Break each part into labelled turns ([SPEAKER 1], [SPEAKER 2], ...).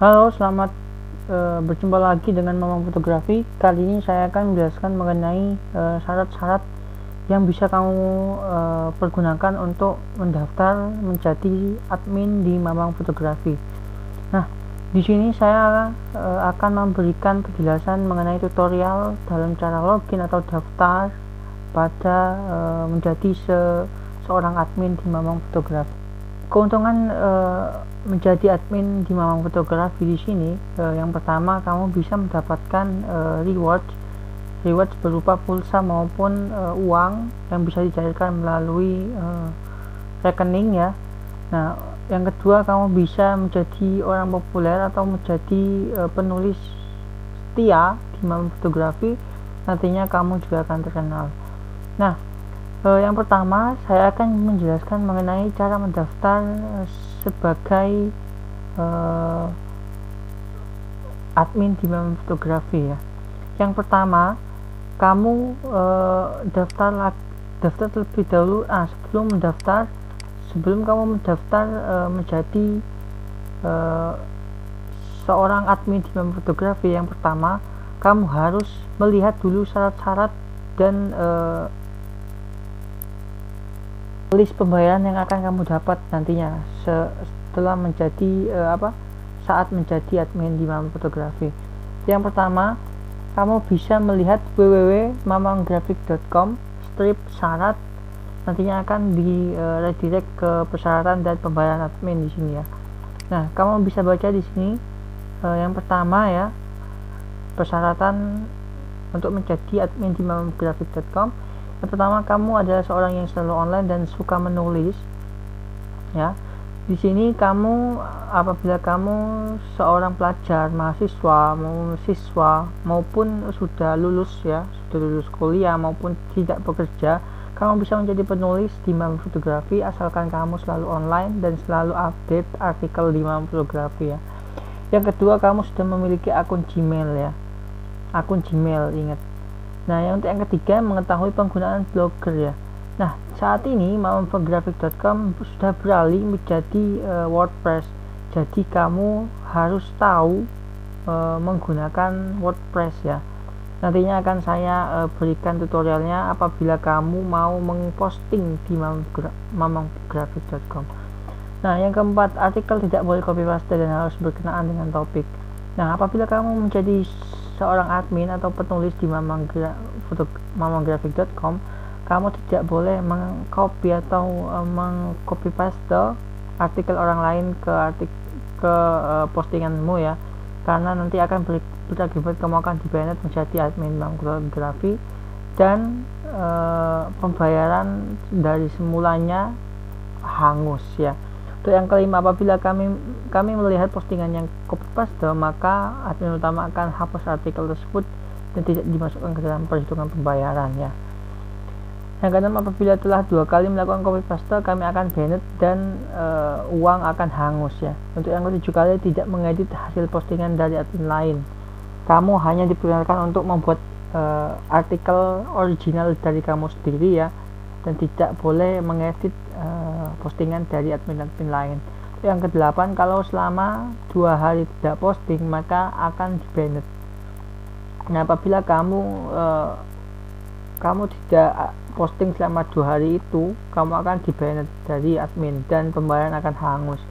[SPEAKER 1] Halo, selamat e, berjumpa lagi dengan Mamang Fotografi. Kali ini saya akan menjelaskan mengenai syarat-syarat yang bisa kamu e, pergunakan untuk mendaftar menjadi admin di Mamang Fotografi. Nah, di sini saya e, akan memberikan penjelasan mengenai tutorial dalam cara login atau daftar pada e, menjadi se seorang admin di Mamang Fotografi. Keuntungan e, menjadi admin di Mamang Fotografi di sini uh, yang pertama kamu bisa mendapatkan uh, reward reward berupa pulsa maupun uh, uang yang bisa dicairkan melalui uh, rekening ya. Nah yang kedua kamu bisa menjadi orang populer atau menjadi uh, penulis setia di Mamang Fotografi. Nantinya kamu juga akan terkenal. Nah yang pertama saya akan menjelaskan mengenai cara mendaftar uh, sebagai uh, admin di Memang Fotografi ya. Yang pertama, kamu uh, daftar daftar terlebih dahulu ah sebelum mendaftar sebelum kamu mendaftar uh, menjadi uh, seorang admin di Memang Fotografi yang pertama kamu harus melihat dulu syarat-syarat dan uh, list pembayaran yang akan kamu dapat nantinya setelah menjadi uh, apa saat menjadi admin di Mamang Fotografi. Yang pertama, kamu bisa melihat www.mamanggrafik.com strip syarat nantinya akan di uh, redirect ke persyaratan dan pembayaran admin di sini ya. Nah, kamu bisa baca di sini uh, yang pertama ya persyaratan untuk menjadi admin di mamanggrafik.com yang pertama kamu adalah seorang yang selalu online dan suka menulis ya. Di sini kamu apabila kamu seorang pelajar mahasiswa maupun siswa maupun sudah lulus ya sudah lulus kuliah maupun tidak bekerja kamu bisa menjadi penulis di Mamam Fotografi asalkan kamu selalu online dan selalu update artikel di Mamam Fotografi ya. Yang kedua kamu sudah memiliki akun Gmail ya. Akun Gmail ingat Nah, yang yang ketiga mengetahui penggunaan blogger ya. Nah, saat ini mamamfographic.com sudah beralih menjadi uh, WordPress. Jadi kamu harus tahu uh, menggunakan WordPress ya. Nantinya akan saya uh, berikan tutorialnya apabila kamu mau mengposting di mamamgraphic.com. Nah, yang keempat, artikel tidak boleh copy paste dan harus berkenaan dengan topik. Nah, apabila kamu menjadi seorang admin atau penulis di mamanggrafik.com kamu tidak boleh mengcopy atau uh, mengcopy paste artikel orang lain ke artikel ke uh, postinganmu ya. Karena nanti akan ber berakibat kamu akan dibanet menjadi admin mamanggrafi dan uh, pembayaran dari semulanya hangus ya untuk yang kelima, apabila kami kami melihat postingan yang copy paste, maka admin utama akan hapus artikel tersebut dan tidak dimasukkan ke dalam perhitungan pembayaran ya. Yang keenam, apabila telah dua kali melakukan copy paste, kami akan banned dan uh, uang akan hangus ya. Untuk yang ketujuh kali, tidak mengedit hasil postingan dari admin lain. Kamu hanya diperkenalkan untuk membuat uh, artikel original dari kamu sendiri ya dan tidak boleh mengedit uh, postingan dari admin-admin lain. Yang kedelapan kalau selama dua hari tidak posting maka akan di banned nah apabila kamu uh, kamu tidak posting selama dua hari itu kamu akan di banned dari admin dan pembayaran akan hangus.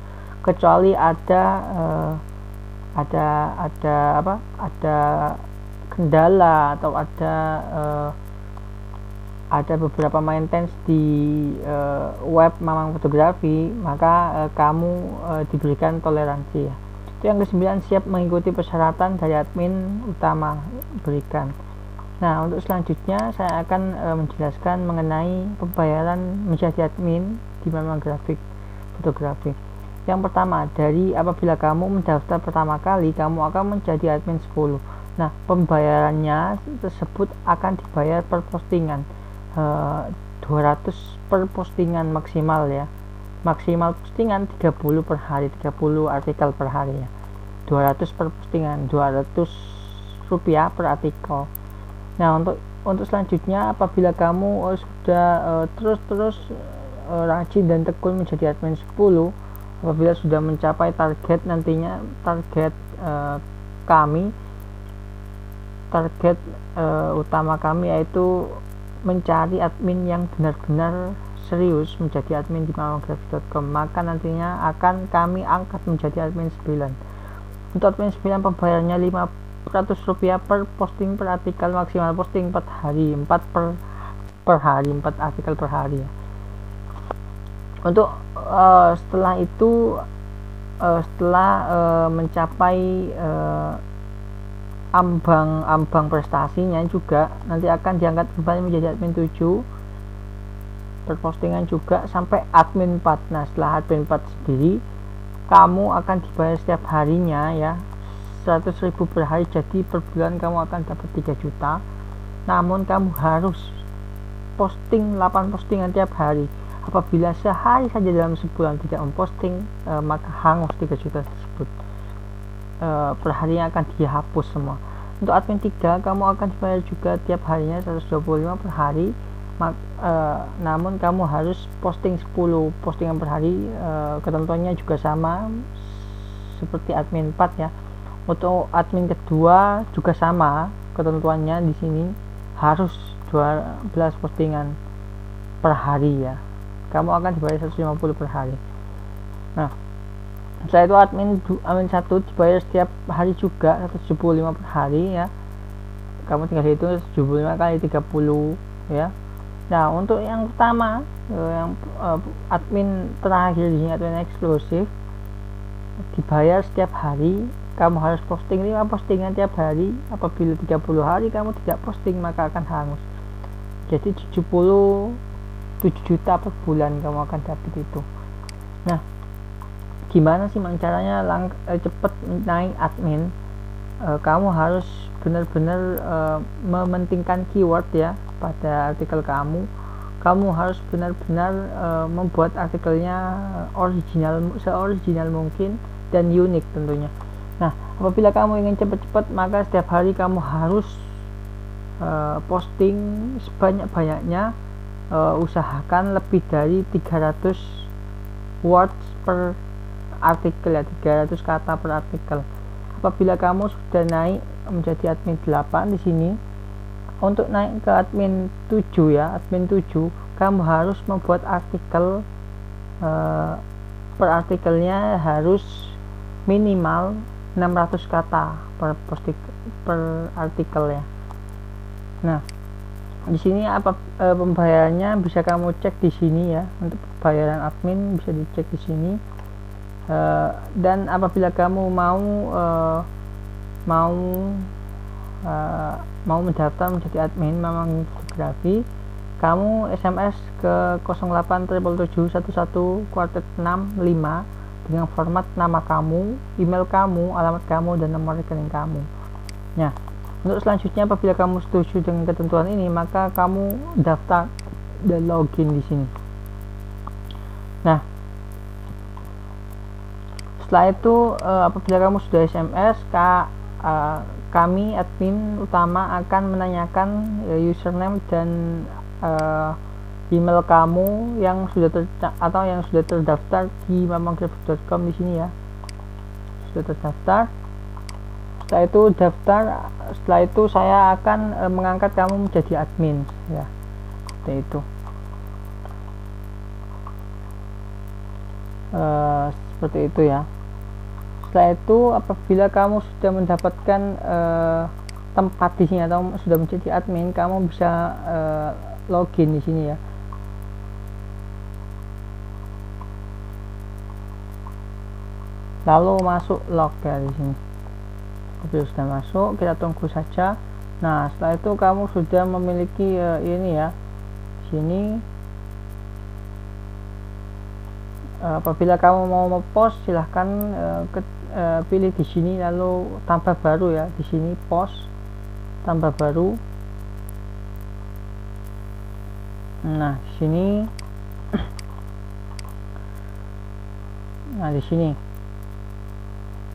[SPEAKER 1] Kecuali ada uh, ada ada apa? Ada kendala atau ada uh, ada beberapa maintenance di uh, web Mamang Fotografi maka uh, kamu uh, diberikan toleransi ya. Itu yang kesembilan siap mengikuti persyaratan dari admin utama berikan. Nah untuk selanjutnya saya akan uh, menjelaskan mengenai pembayaran menjadi admin di Mamang Grafik Fotografi. Yang pertama dari apabila kamu mendaftar pertama kali kamu akan menjadi admin 10 nah pembayarannya tersebut akan dibayar per postingan 200 eh, per postingan maksimal ya. Maksimal postingan 30 per hari 30 artikel per hari ya. 200 per postingan 200 rupiah per artikel. Nah untuk untuk selanjutnya apabila kamu uh, sudah uh, terus-terus uh, rajin dan tekun menjadi admin 10 apabila sudah mencapai target nantinya target uh, kami target uh, utama kami yaitu mencari admin yang benar-benar serius menjadi admin di malamgraphic.com maka nantinya akan kami angkat menjadi admin 9 untuk admin 9 pembayarannya 500 rupiah per posting per artikel maksimal posting 4 hari 4 per per hari 4 artikel per hari. Untuk uh, setelah itu uh, setelah uh, mencapai uh, ambang ambang prestasinya juga. Nanti akan diangkat kembali menjadi admin 7 berpostingan juga sampai admin 4 nah setelah admin 4 sendiri kamu akan dibayar setiap harinya ya. 100.000 per hari. Jadi per bulan kamu akan dapat 3 juta. Namun kamu harus posting 8 postingan tiap hari. Apabila sehari saja dalam sebulan tidak memposting e, maka hangus 3 juta tersebut uh, perharinya akan dihapus semua. Untuk admin 3 kamu akan dibayar juga tiap harinya 125 per hari. Mak, uh, namun kamu harus posting 10 postingan per hari. Uh, ketentuannya juga sama seperti admin 4 ya. Untuk admin kedua juga sama ketentuannya di sini. Harus 12 postingan per hari ya. Kamu akan dibayar 150 per hari. Nah setelah itu admin admin satu dibayar setiap hari juga 175 per hari ya. Kamu tinggal hitung 75 kali 30 ya. Nah untuk yang pertama eh, yang uh, admin terakhir di admin eksklusif dibayar setiap hari. Kamu harus posting 5 postingan tiap hari. Apabila 30 hari kamu tidak posting maka akan hangus. Jadi 70 7 juta per bulan kamu akan dapat itu. Nah gimana sih mang caranya lang eh, cepet naik admin? Eh, kamu harus benar-benar eh, mementingkan keyword ya pada artikel kamu. Kamu harus benar-benar eh, membuat artikelnya original seoriginal mungkin dan unik tentunya. Nah apabila kamu ingin cepat-cepat maka setiap hari kamu harus uh, posting sebanyak-banyaknya. Uh, usahakan lebih dari 300 words per artikel ya 300 kata per artikel. Apabila kamu sudah naik menjadi admin 8 di sini untuk naik ke admin 7 ya admin 7 kamu harus membuat artikel uh, per artikelnya harus minimal 600 kata per posting per artikel ya. Nah di sini apa e, pembayarannya bisa kamu cek di sini ya untuk pembayaran admin bisa dicek di sini uh, dan apabila kamu mau uh, mau uh, mau mendaftar menjadi admin memang fotografi kamu SMS ke 087711 kuartet 65 dengan format nama kamu, email kamu, alamat kamu, dan nomor rekening kamu. Nah, untuk selanjutnya apabila kamu setuju dengan ketentuan ini, maka kamu daftar dan login di sini. Nah, setelah itu uh, apabila kamu sudah SMS ka, uh, kami admin utama akan menanyakan uh, username dan uh, email kamu yang sudah atau yang sudah terdaftar di mamanggraphic.com di sini ya. Sudah terdaftar. Setelah itu daftar setelah itu saya akan uh, mengangkat kamu menjadi admin ya. Seperti itu. Uh, seperti itu ya setelah itu apabila kamu sudah mendapatkan uh, tempat di sini atau sudah menjadi admin kamu bisa uh, login di sini ya. Lalu masuk log ya di sini. Apabila sudah masuk kita tunggu saja. Nah setelah itu kamu sudah memiliki uh, ini ya. Di sini. Apabila kamu mau post silahkan uh, ke uh, pilih di sini lalu tambah baru ya. Di sini post tambah baru. Nah sini. Nah di sini.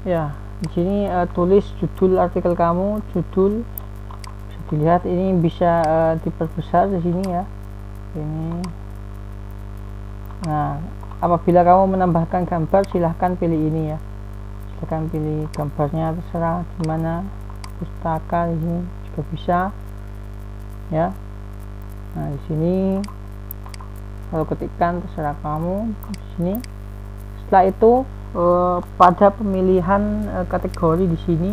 [SPEAKER 1] Ya di sini uh, tulis judul artikel kamu judul. Bisa dilihat ini bisa uh, diperbesar di sini ya. Ini. Nah apabila kamu menambahkan gambar silahkan pilih ini ya silahkan pilih gambarnya terserah gimana. Pustaka di juga bisa. Ya. Nah di sini kalau ketikkan terserah kamu. Di sini. Setelah itu eh, pada pemilihan eh, kategori di sini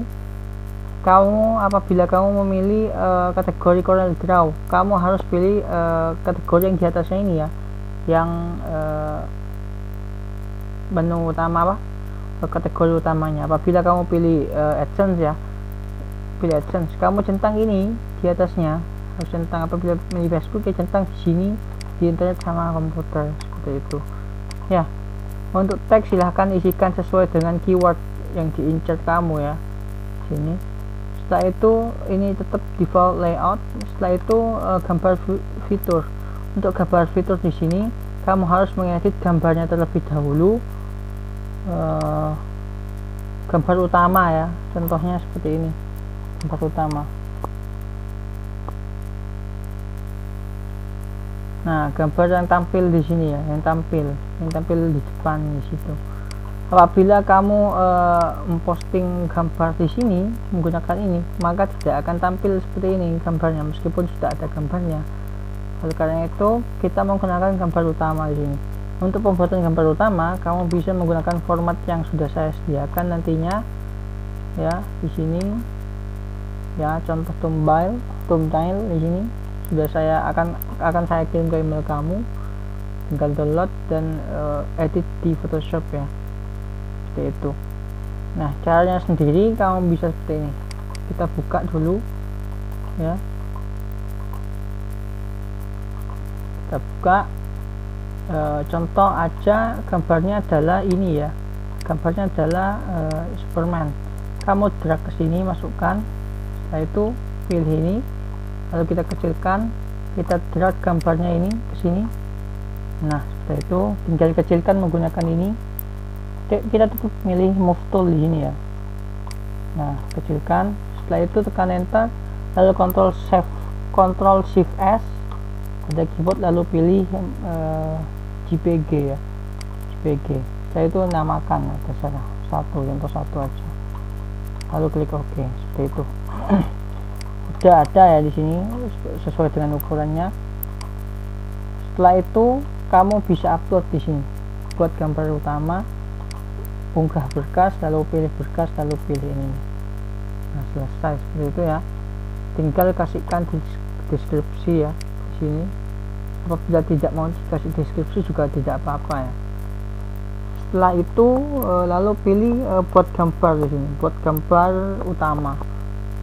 [SPEAKER 1] kamu apabila kamu memilih uh, kategori Corel Draw kamu harus pilih uh, kategori yang di atasnya ini ya. Yang uh, menu utama apa kategori utamanya. Apabila kamu pilih uh, AdSense ya pilih AdSense. Kamu centang ini di atasnya harus centang. Apabila pilih Facebook ya centang di sini di internet sama komputer seperti itu. Ya untuk teks silahkan isikan sesuai dengan keyword yang diincar kamu ya sini. Setelah itu ini tetap default layout. Setelah itu uh, gambar fitur. Untuk gambar fitur di sini kamu harus mengedit gambarnya terlebih dahulu uh, gambar utama ya contohnya seperti ini gambar utama. Nah gambar yang tampil di sini ya yang tampil yang tampil di depan di situ. Apabila kamu uh, memposting gambar di sini menggunakan ini maka tidak akan tampil seperti ini gambarnya meskipun sudah ada gambarnya. Oleh karena itu kita menggunakan gambar utama di sini untuk pembuatan gambar utama kamu bisa menggunakan format yang sudah saya sediakan nantinya. Ya di sini. Ya contoh thumbnail thumbnail di sini. Sudah saya akan akan saya kirim ke email kamu. Tinggal download dan uh, edit di Photoshop ya. Seperti itu. Nah caranya sendiri kamu bisa seperti ini. Kita buka dulu. Ya. Kita buka e, contoh aja gambarnya adalah ini ya. Gambarnya adalah e, Superman. Kamu drag ke sini masukkan. Setelah itu pilih ini. Lalu kita kecilkan. Kita drag gambarnya ini ke sini. Nah setelah itu tinggal kecilkan menggunakan ini. Kita tetap milih move tool di sini ya. Nah kecilkan. Setelah itu tekan enter. Lalu control shift control shift S. Pada keyboard lalu pilih uh, JPG ya. JPG setelah itu namakan ya, terserah satu contoh satu aja. Lalu klik OK seperti itu. Udah ada ya di sini sesuai dengan ukurannya. Setelah itu kamu bisa upload di sini. Buat gambar utama unggah berkas lalu pilih berkas lalu pilih ini. Nah selesai seperti itu ya. Tinggal kasihkan deskripsi ya di sini apabila tidak mau dikasih deskripsi juga tidak apa-apa ya. Setelah itu e, lalu pilih e, buat gambar di sini buat gambar utama.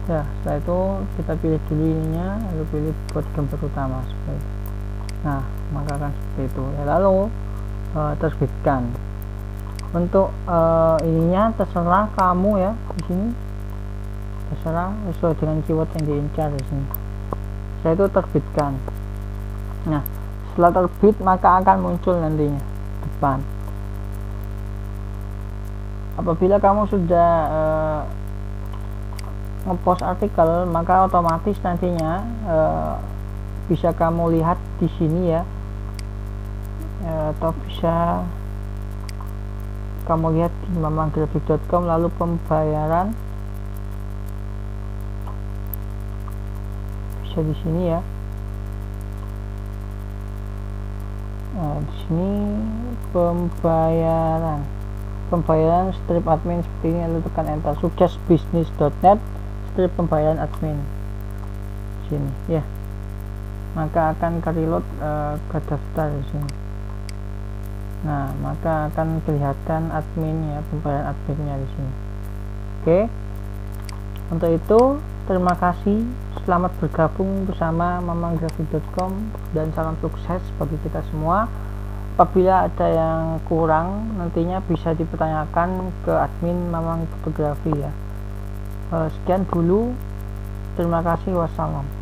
[SPEAKER 1] Ya setelah itu kita pilih dulu ininya lalu pilih buat gambar utama seperti itu. Nah maka akan seperti itu. Ya lalu e, terbitkan untuk uh, ininya terserah kamu ya di sini. Terserah sesuai dengan keyword yang diincar di sini. Saya itu terbitkan nah setelah terbit maka akan muncul nantinya depan. Apabila kamu sudah uh, ngepost artikel maka otomatis nantinya uh, bisa kamu lihat di sini ya. Atau bisa kamu lihat di mamanggrafik.com lalu pembayaran bisa di sini ya nah di sini pembayaran. Pembayaran strip admin seperti ini lalu tekan enter. Suksesbisnis.net strip pembayaran admin. Sini ya. Maka akan ke reload uh, ke daftar di sini. Nah maka akan kelihatan admin ya pembayaran adminnya di sini. Oke. Untuk itu terima kasih selamat bergabung bersama mamanggrafik.com dan salam sukses bagi kita semua. Apabila ada yang kurang nantinya bisa dipertanyakan ke admin mamang fotografi ya. Eh, sekian dulu. Terima kasih. Wassalam